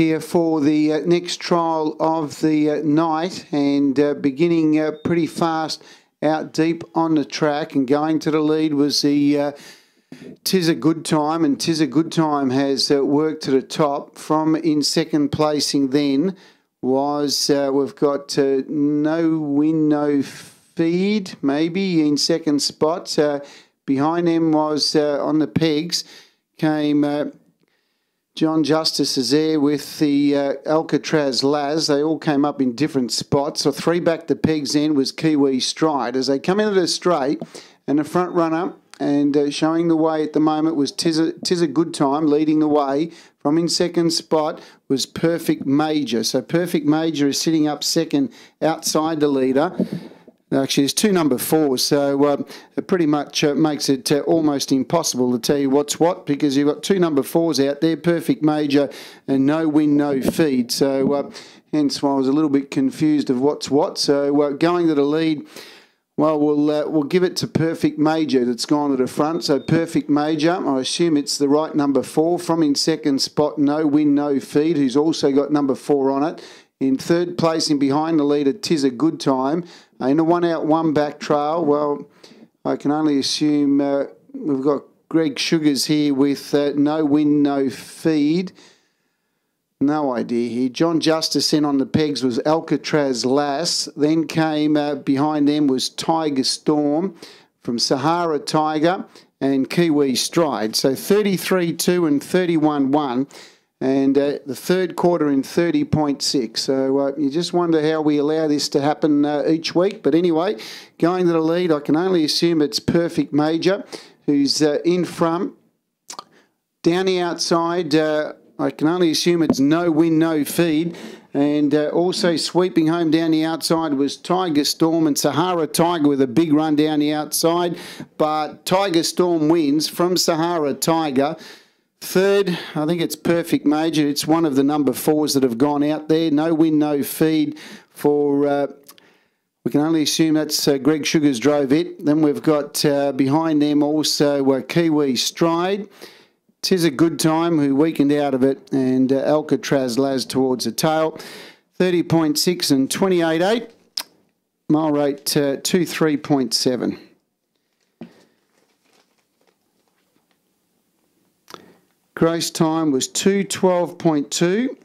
here for the uh, next trial of the uh, night and uh, beginning uh, pretty fast out deep on the track and going to the lead was the uh, Tis a good time, and Tis a good time has uh, worked to the top. From in second placing, then was we've got no win, no feed, maybe in second spot. Behind them was on the pegs came John Justice is there with the uh, Alcatraz Laz. They all came up in different spots. So three back the pegs then was Kiwi Stride. As they come into the straight, and the front runner and uh, showing the way at the moment was Tis a, Tis a Good Time leading the way. From in second spot was Perfect Major. So Perfect Major is sitting up second outside the leader. Actually, there's two number fours, so uh, it pretty much uh, makes it uh, almost impossible to tell you what's what because you've got two number fours out there, perfect major, and no win, no feed. So, uh, hence why I was a little bit confused of what's what. So, uh, going to the lead. Well, we'll uh, we'll give it to Perfect Major that's gone to the front. So Perfect Major, I assume it's the right number four. From in second spot, No Win, No Feed, who's also got number four on it. In third place and behind the leader, Tis a Good Time. In a one out, one back trail, well, I can only assume uh, we've got Greg Sugars here with uh, no win, no feed. No idea here. John Justice in on the pegs was Alcatraz Lass. Then came uh, behind them was Tiger Storm from Sahara Tiger and Kiwi Stride. So 33 2 and 31 1 and uh, the third quarter in 30.6. So uh, you just wonder how we allow this to happen uh, each week. But anyway, going to the lead, I can only assume it's Perfect Major, who's uh, in front. Down the outside, uh, I can only assume it's no win, no feed. And uh, also sweeping home down the outside was Tiger Storm and Sahara Tiger with a big run down the outside. But Tiger Storm wins from Sahara Tiger. Third, I think it's perfect major. It's one of the number fours that have gone out there. No win, no feed for. Uh, we can only assume that's uh, Greg Sugars drove it. Then we've got uh, behind them also uh, Kiwi Stride. Tis a good time who weakened out of it, and uh, Alcatraz Laz towards the tail. 30.6 and 28.8. Mile rate uh, 23.7. Gross time was 212.2.